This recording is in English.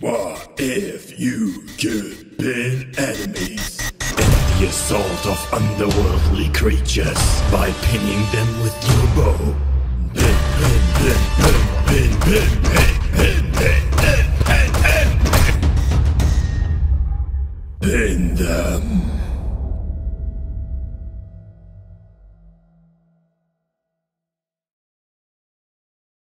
What if you could pin enemies in the assault of underworldly creatures by pinning them with your bow? Pin, pin, pin, pin, pin, pin, pin, pin, pin, pin, pin, pin, pin them.